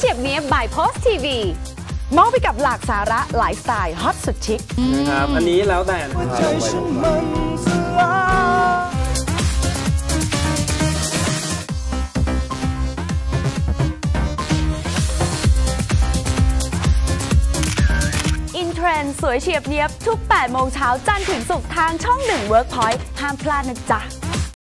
เฉียบเนี้ย by Post TV มองไปกับหลากสาระหลายสไตล์ฮอตสุดชิคนะครับ อันนี้แล้วแต่นะครับอินเทรนด์สวยเฉียบเนียบทุก 8 โมงเช้าจันทร์ถึงศุกร์ทางช่อง 1 Workpoint ห้ามพลาดนะจ๊ะ